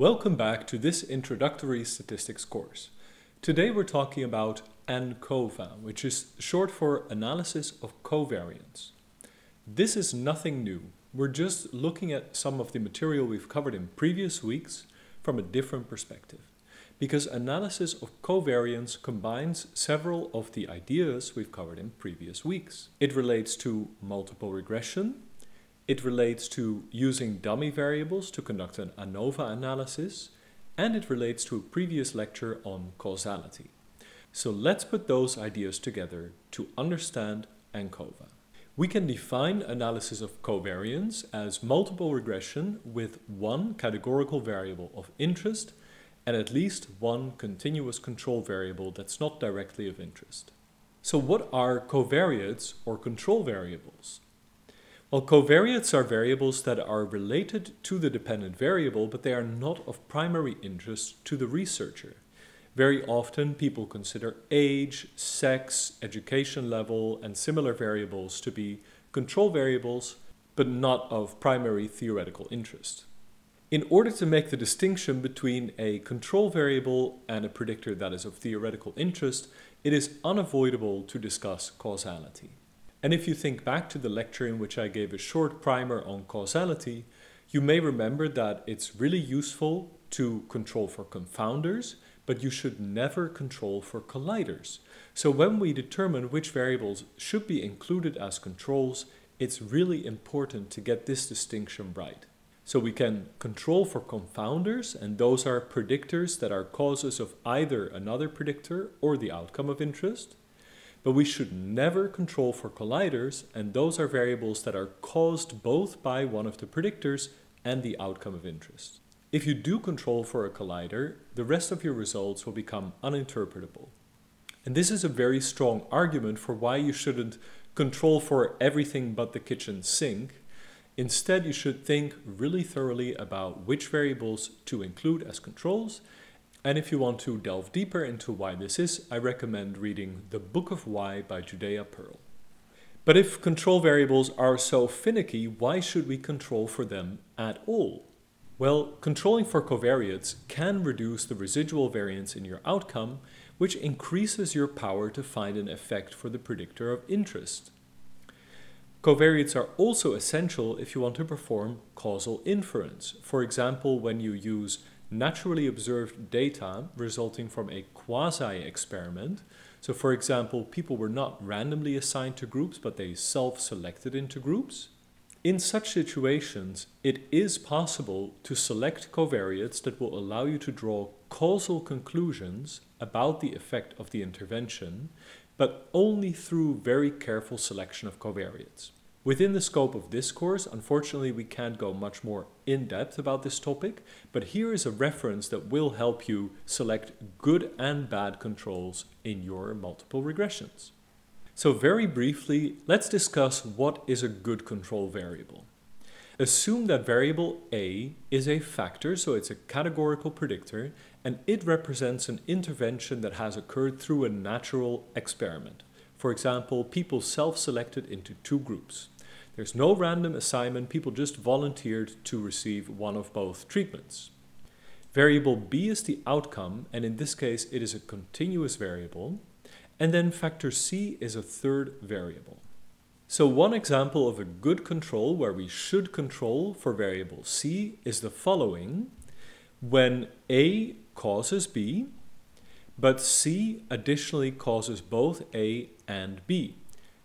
Welcome back to this introductory statistics course. Today we're talking about ANCOVA, which is short for Analysis of Covariance. This is nothing new. We're just looking at some of the material we've covered in previous weeks from a different perspective. Because analysis of covariance combines several of the ideas we've covered in previous weeks. It relates to multiple regression, it relates to using dummy variables to conduct an ANOVA analysis, and it relates to a previous lecture on causality. So let's put those ideas together to understand ANCOVA. We can define analysis of covariance as multiple regression with one categorical variable of interest and at least one continuous control variable that's not directly of interest. So what are covariates or control variables? Well, covariates are variables that are related to the dependent variable, but they are not of primary interest to the researcher. Very often people consider age, sex, education level, and similar variables to be control variables, but not of primary theoretical interest. In order to make the distinction between a control variable and a predictor that is of theoretical interest, it is unavoidable to discuss causality. And if you think back to the lecture in which I gave a short primer on causality, you may remember that it's really useful to control for confounders, but you should never control for colliders. So when we determine which variables should be included as controls, it's really important to get this distinction right. So we can control for confounders, and those are predictors that are causes of either another predictor or the outcome of interest. But we should never control for colliders, and those are variables that are caused both by one of the predictors and the outcome of interest. If you do control for a collider, the rest of your results will become uninterpretable. And this is a very strong argument for why you shouldn't control for everything but the kitchen sink, Instead, you should think really thoroughly about which variables to include as controls. And if you want to delve deeper into why this is, I recommend reading The Book of Why by Judea Pearl. But if control variables are so finicky, why should we control for them at all? Well, controlling for covariates can reduce the residual variance in your outcome, which increases your power to find an effect for the predictor of interest. Covariates are also essential if you want to perform causal inference. For example, when you use naturally observed data resulting from a quasi-experiment. So for example, people were not randomly assigned to groups, but they self-selected into groups. In such situations, it is possible to select covariates that will allow you to draw causal conclusions about the effect of the intervention but only through very careful selection of covariates. Within the scope of this course, unfortunately we can't go much more in depth about this topic, but here is a reference that will help you select good and bad controls in your multiple regressions. So very briefly, let's discuss what is a good control variable. Assume that variable A is a factor, so it's a categorical predictor, and it represents an intervention that has occurred through a natural experiment. For example, people self-selected into two groups. There's no random assignment, people just volunteered to receive one of both treatments. Variable B is the outcome, and in this case it is a continuous variable, and then factor C is a third variable. So one example of a good control where we should control for variable c is the following. When A causes B, but C additionally causes both A and B.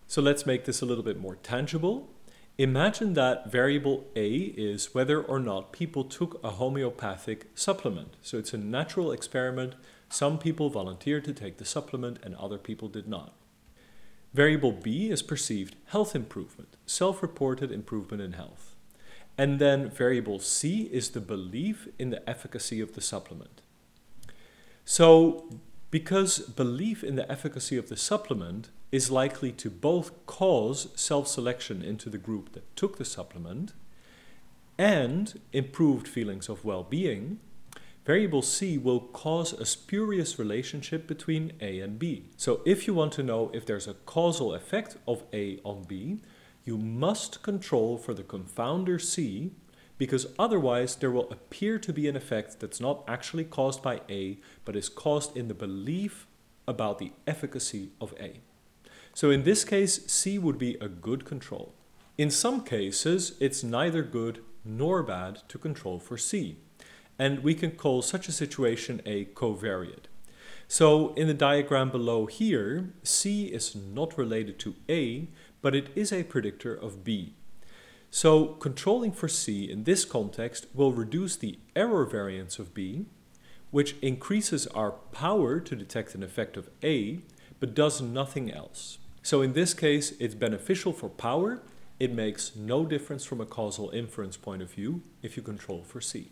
So let's make this a little bit more tangible. Imagine that variable A is whether or not people took a homeopathic supplement. So it's a natural experiment. Some people volunteered to take the supplement and other people did not. Variable B is perceived health improvement, self-reported improvement in health. And then variable C is the belief in the efficacy of the supplement. So because belief in the efficacy of the supplement is likely to both cause self-selection into the group that took the supplement and improved feelings of well-being, Variable C will cause a spurious relationship between A and B. So if you want to know if there's a causal effect of A on B, you must control for the confounder C, because otherwise there will appear to be an effect that's not actually caused by A, but is caused in the belief about the efficacy of A. So in this case, C would be a good control. In some cases, it's neither good nor bad to control for C. And we can call such a situation a covariate. So in the diagram below here, C is not related to A, but it is a predictor of B. So controlling for C in this context will reduce the error variance of B, which increases our power to detect an effect of A, but does nothing else. So in this case, it's beneficial for power. It makes no difference from a causal inference point of view if you control for C.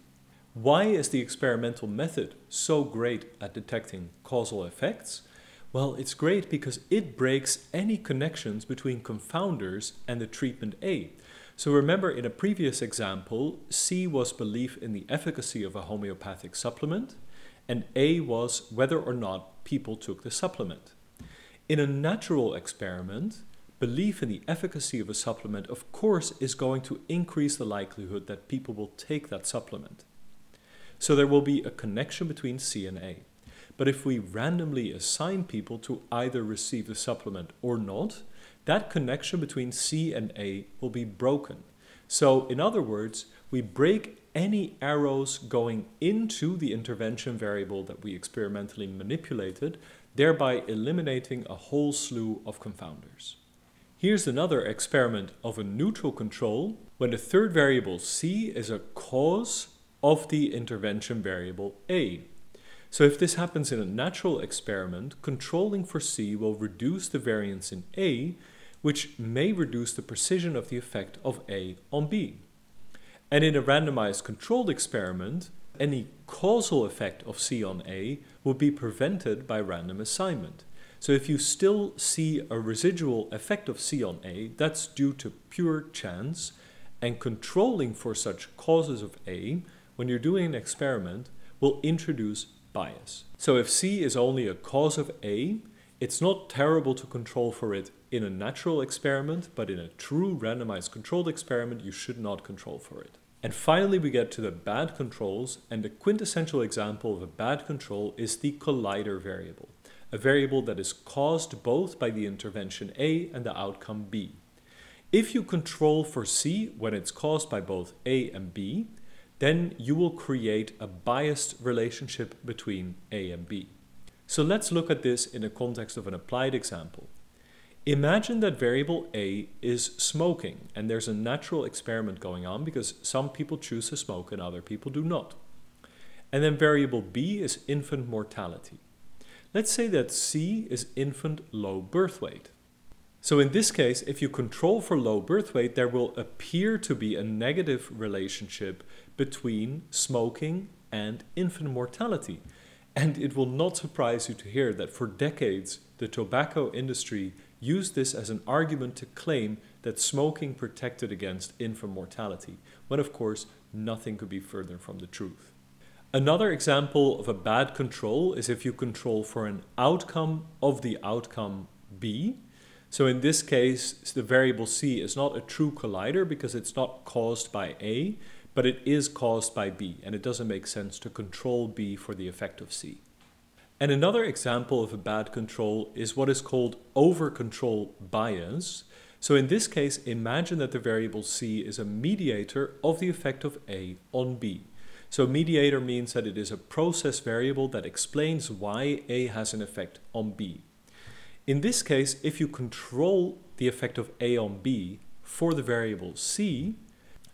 Why is the experimental method so great at detecting causal effects? Well, it's great because it breaks any connections between confounders and the treatment A. So remember in a previous example, C was belief in the efficacy of a homeopathic supplement, and A was whether or not people took the supplement. In a natural experiment, belief in the efficacy of a supplement, of course, is going to increase the likelihood that people will take that supplement. So there will be a connection between C and A. But if we randomly assign people to either receive the supplement or not, that connection between C and A will be broken. So in other words, we break any arrows going into the intervention variable that we experimentally manipulated, thereby eliminating a whole slew of confounders. Here's another experiment of a neutral control when the third variable C is a cause of the intervention variable A. So if this happens in a natural experiment, controlling for C will reduce the variance in A, which may reduce the precision of the effect of A on B. And in a randomized controlled experiment, any causal effect of C on A will be prevented by random assignment. So if you still see a residual effect of C on A, that's due to pure chance, and controlling for such causes of A when you're doing an experiment, will introduce bias. So if C is only a cause of A, it's not terrible to control for it in a natural experiment, but in a true randomized controlled experiment, you should not control for it. And finally, we get to the bad controls, and the quintessential example of a bad control is the collider variable, a variable that is caused both by the intervention A and the outcome B. If you control for C when it's caused by both A and B, then you will create a biased relationship between A and B. So let's look at this in the context of an applied example. Imagine that variable A is smoking and there's a natural experiment going on because some people choose to smoke and other people do not. And then variable B is infant mortality. Let's say that C is infant low birth weight. So in this case, if you control for low birth weight, there will appear to be a negative relationship between smoking and infant mortality. And it will not surprise you to hear that for decades, the tobacco industry used this as an argument to claim that smoking protected against infant mortality, when of course nothing could be further from the truth. Another example of a bad control is if you control for an outcome of the outcome B. So in this case, the variable C is not a true collider because it's not caused by A, but it is caused by B, and it doesn't make sense to control B for the effect of C. And another example of a bad control is what is called over-control bias. So in this case, imagine that the variable C is a mediator of the effect of A on B. So mediator means that it is a process variable that explains why A has an effect on B. In this case, if you control the effect of A on B for the variable C,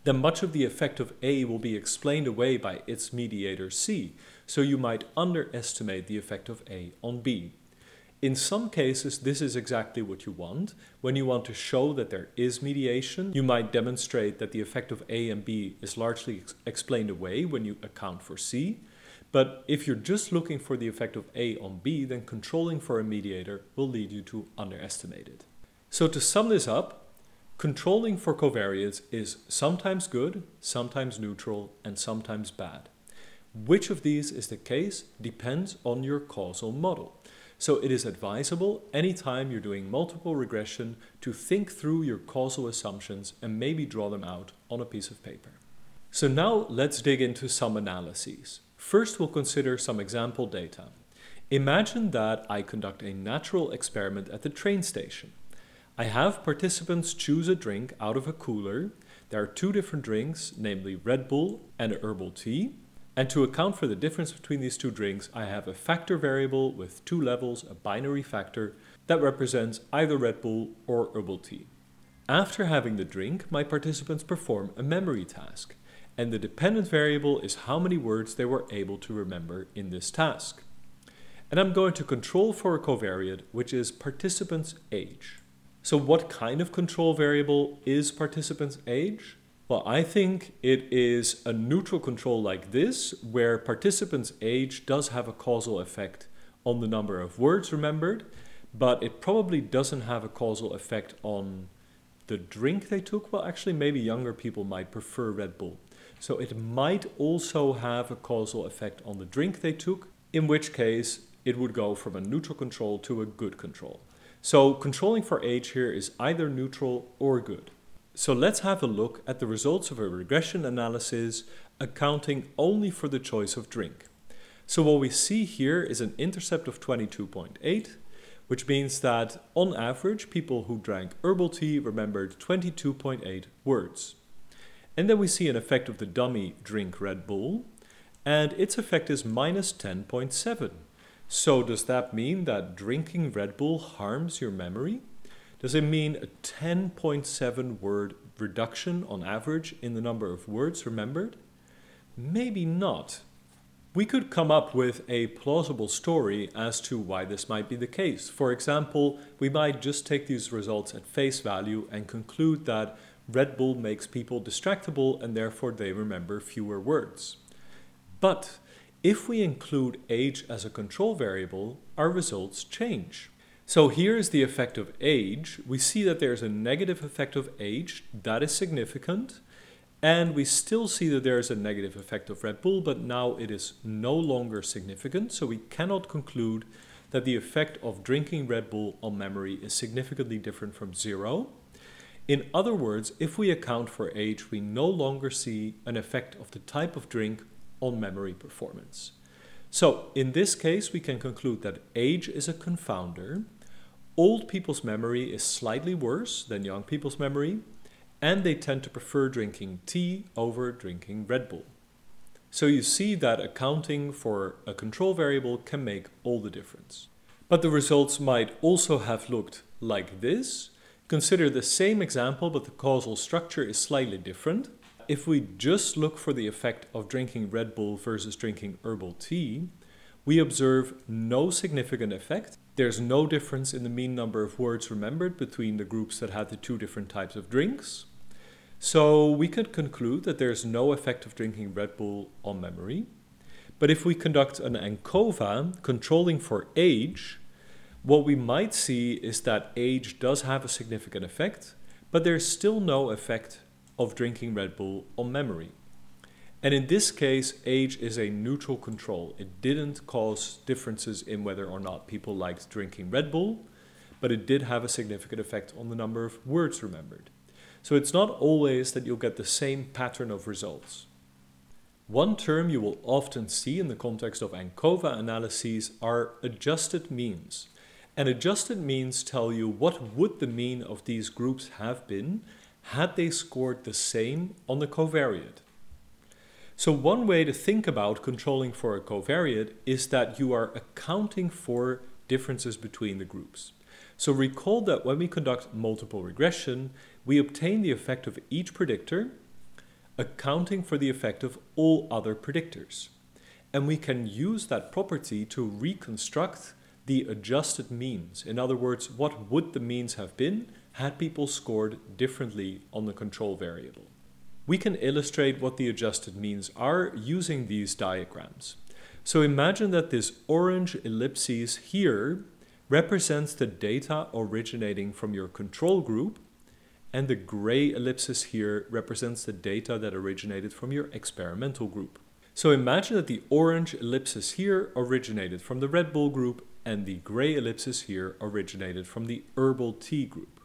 then much of the effect of A will be explained away by its mediator C, so you might underestimate the effect of A on B. In some cases, this is exactly what you want. When you want to show that there is mediation, you might demonstrate that the effect of A and B is largely ex explained away when you account for C. But if you're just looking for the effect of A on B, then controlling for a mediator will lead you to underestimate it. So to sum this up, Controlling for covariates is sometimes good, sometimes neutral, and sometimes bad. Which of these is the case depends on your causal model. So it is advisable anytime you're doing multiple regression to think through your causal assumptions and maybe draw them out on a piece of paper. So now let's dig into some analyses. First, we'll consider some example data. Imagine that I conduct a natural experiment at the train station. I have participants choose a drink out of a cooler. There are two different drinks, namely Red Bull and herbal tea. And to account for the difference between these two drinks, I have a factor variable with two levels, a binary factor, that represents either Red Bull or herbal tea. After having the drink, my participants perform a memory task, and the dependent variable is how many words they were able to remember in this task. And I'm going to control for a covariate, which is participant's age. So what kind of control variable is participant's age? Well, I think it is a neutral control like this, where participant's age does have a causal effect on the number of words remembered, but it probably doesn't have a causal effect on the drink they took, well, actually, maybe younger people might prefer Red Bull. So it might also have a causal effect on the drink they took, in which case it would go from a neutral control to a good control. So controlling for age here is either neutral or good. So let's have a look at the results of a regression analysis accounting only for the choice of drink. So what we see here is an intercept of 22.8 which means that on average, people who drank herbal tea remembered 22.8 words. And then we see an effect of the dummy drink Red Bull, and its effect is minus 10.7. So does that mean that drinking Red Bull harms your memory? Does it mean a 10.7 word reduction on average in the number of words remembered? Maybe not. We could come up with a plausible story as to why this might be the case. For example, we might just take these results at face value and conclude that Red Bull makes people distractible and therefore they remember fewer words. But if we include age as a control variable, our results change. So here is the effect of age. We see that there's a negative effect of age. That is significant. And we still see that there is a negative effect of Red Bull, but now it is no longer significant. So we cannot conclude that the effect of drinking Red Bull on memory is significantly different from zero. In other words, if we account for age, we no longer see an effect of the type of drink on memory performance. So in this case, we can conclude that age is a confounder. Old people's memory is slightly worse than young people's memory, and they tend to prefer drinking tea over drinking Red Bull. So you see that accounting for a control variable can make all the difference. But the results might also have looked like this. Consider the same example, but the causal structure is slightly different. If we just look for the effect of drinking Red Bull versus drinking herbal tea, we observe no significant effect. There's no difference in the mean number of words remembered between the groups that had the two different types of drinks. So we could conclude that there's no effect of drinking Red Bull on memory. But if we conduct an ANCOVA controlling for age, what we might see is that age does have a significant effect, but there's still no effect of drinking Red Bull on memory. And in this case, age is a neutral control. It didn't cause differences in whether or not people liked drinking Red Bull, but it did have a significant effect on the number of words remembered. So it's not always that you'll get the same pattern of results. One term you will often see in the context of ANCOVA analyses are adjusted means. And adjusted means tell you what would the mean of these groups have been had they scored the same on the covariate. So one way to think about controlling for a covariate is that you are accounting for differences between the groups. So recall that when we conduct multiple regression, we obtain the effect of each predictor, accounting for the effect of all other predictors. And we can use that property to reconstruct the adjusted means. In other words, what would the means have been had people scored differently on the control variable? We can illustrate what the adjusted means are using these diagrams. So imagine that this orange ellipses here represents the data originating from your control group and the gray ellipsis here represents the data that originated from your experimental group. So imagine that the orange ellipsis here originated from the Red Bull group and the gray ellipsis here originated from the herbal tea group.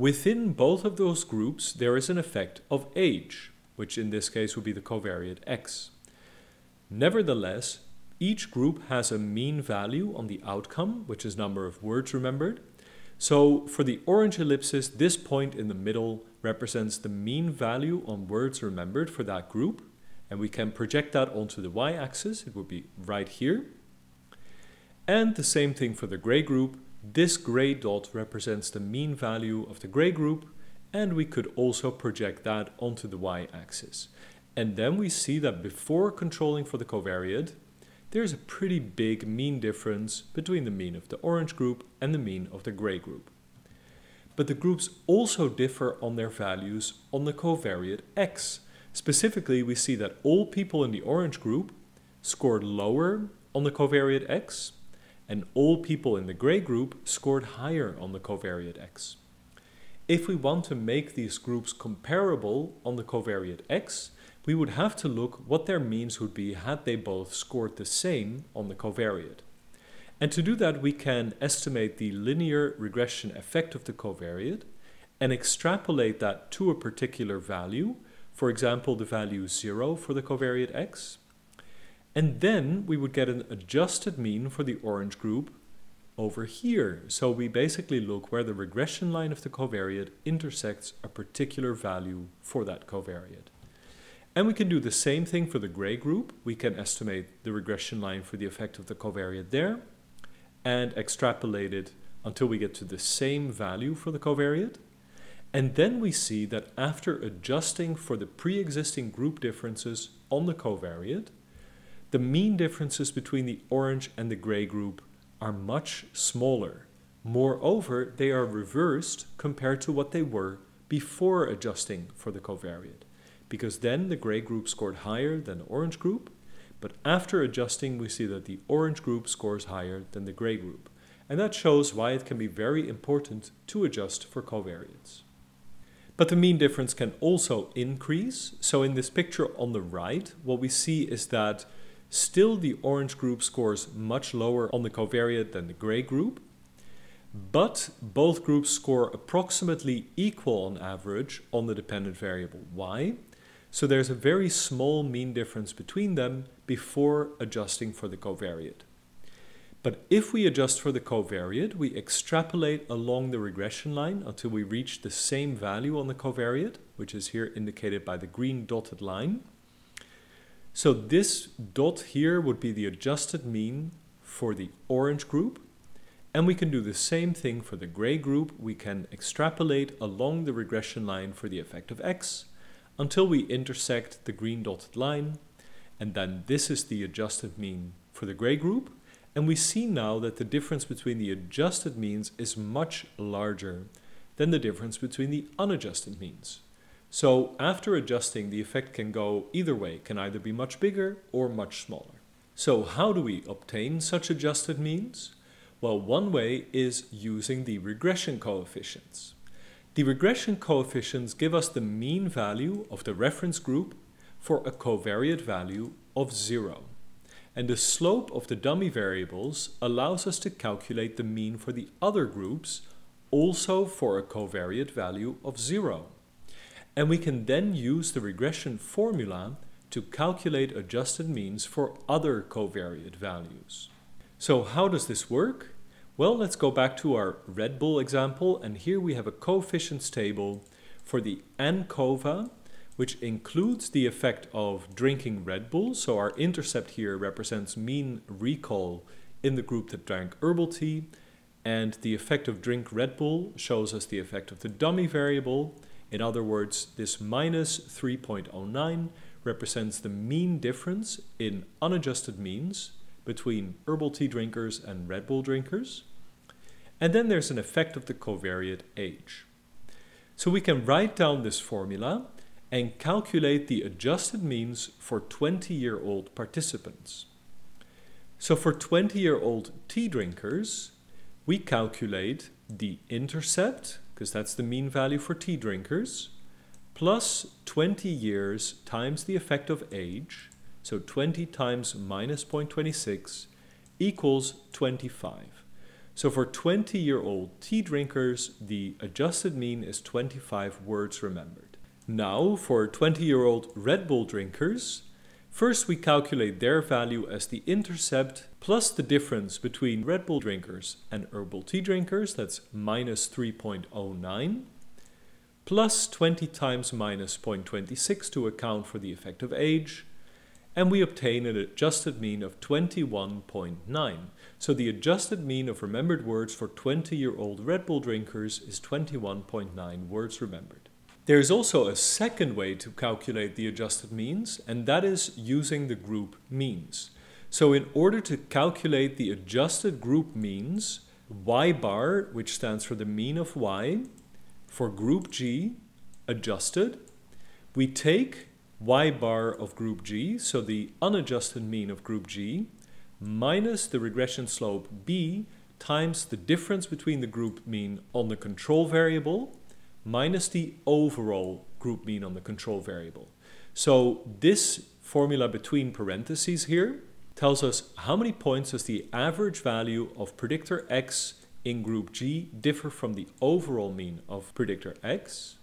Within both of those groups there is an effect of age, which in this case would be the covariate x. Nevertheless, each group has a mean value on the outcome, which is number of words remembered. So for the orange ellipsis, this point in the middle represents the mean value on words remembered for that group. And we can project that onto the y-axis. It would be right here. And the same thing for the gray group. This gray dot represents the mean value of the gray group. And we could also project that onto the y-axis. And then we see that before controlling for the covariate, there's a pretty big mean difference between the mean of the orange group and the mean of the gray group. But the groups also differ on their values on the covariate x. Specifically, we see that all people in the orange group scored lower on the covariate x, and all people in the gray group scored higher on the covariate x. If we want to make these groups comparable on the covariate x, we would have to look what their means would be had they both scored the same on the covariate. And to do that, we can estimate the linear regression effect of the covariate and extrapolate that to a particular value, for example, the value 0 for the covariate x. And then we would get an adjusted mean for the orange group over here. So we basically look where the regression line of the covariate intersects a particular value for that covariate. And we can do the same thing for the gray group. We can estimate the regression line for the effect of the covariate there and extrapolate it until we get to the same value for the covariate. And then we see that after adjusting for the pre-existing group differences on the covariate, the mean differences between the orange and the gray group are much smaller. Moreover, they are reversed compared to what they were before adjusting for the covariate because then the gray group scored higher than the orange group, but after adjusting we see that the orange group scores higher than the gray group. And that shows why it can be very important to adjust for covariates. But the mean difference can also increase. So in this picture on the right, what we see is that still the orange group scores much lower on the covariate than the gray group, but both groups score approximately equal on average on the dependent variable y, so there's a very small mean difference between them before adjusting for the covariate. But if we adjust for the covariate, we extrapolate along the regression line until we reach the same value on the covariate, which is here indicated by the green dotted line. So this dot here would be the adjusted mean for the orange group. And we can do the same thing for the gray group. We can extrapolate along the regression line for the effect of x until we intersect the green dotted line. And then this is the adjusted mean for the gray group. And we see now that the difference between the adjusted means is much larger than the difference between the unadjusted means. So after adjusting, the effect can go either way, can either be much bigger or much smaller. So how do we obtain such adjusted means? Well, one way is using the regression coefficients. The regression coefficients give us the mean value of the reference group for a covariate value of 0. And the slope of the dummy variables allows us to calculate the mean for the other groups also for a covariate value of 0. And we can then use the regression formula to calculate adjusted means for other covariate values. So how does this work? Well, let's go back to our Red Bull example, and here we have a coefficients table for the ANCOVA, which includes the effect of drinking Red Bull. So our intercept here represents mean recall in the group that drank herbal tea, and the effect of drink Red Bull shows us the effect of the dummy variable. In other words, this minus 3.09 represents the mean difference in unadjusted means between herbal tea drinkers and Red Bull drinkers. And then there's an effect of the covariate age. So we can write down this formula and calculate the adjusted means for 20-year-old participants. So for 20-year-old tea drinkers, we calculate the intercept, because that's the mean value for tea drinkers, plus 20 years times the effect of age, so 20 times minus 0.26 equals 25. So for 20 year old tea drinkers, the adjusted mean is 25 words remembered. Now, for 20 year old Red Bull drinkers, first we calculate their value as the intercept plus the difference between Red Bull drinkers and herbal tea drinkers, that's minus 3.09, plus 20 times minus 0.26 to account for the effect of age, and we obtain an adjusted mean of 21.9. So the adjusted mean of remembered words for 20 year old Red Bull drinkers is 21.9 words remembered. There is also a second way to calculate the adjusted means, and that is using the group means. So in order to calculate the adjusted group means, y bar, which stands for the mean of y, for group G, adjusted, we take y bar of group G, so the unadjusted mean of group G, minus the regression slope B times the difference between the group mean on the control variable minus the overall group mean on the control variable. So this formula between parentheses here tells us how many points does the average value of predictor X in group G differ from the overall mean of predictor X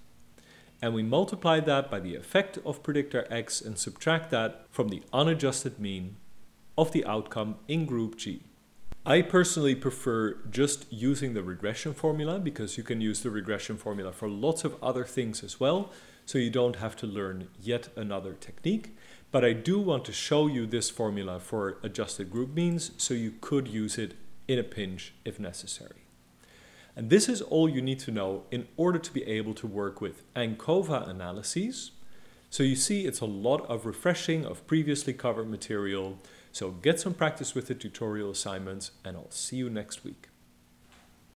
and we multiply that by the effect of predictor x and subtract that from the unadjusted mean of the outcome in group G. I personally prefer just using the regression formula because you can use the regression formula for lots of other things as well, so you don't have to learn yet another technique. But I do want to show you this formula for adjusted group means, so you could use it in a pinch if necessary. And this is all you need to know in order to be able to work with ANCOVA analyses. So you see it's a lot of refreshing of previously covered material. So get some practice with the tutorial assignments and I'll see you next week.